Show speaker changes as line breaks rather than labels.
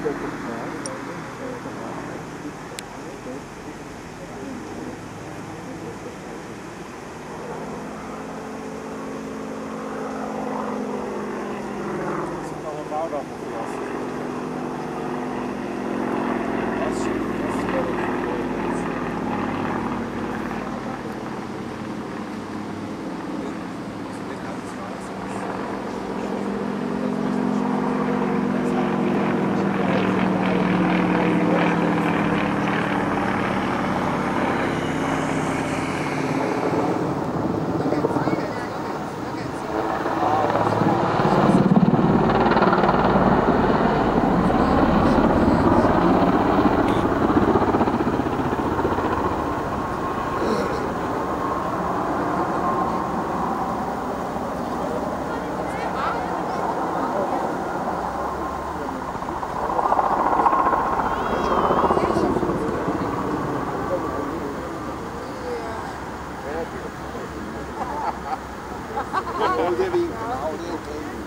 Thank you.
How do you think?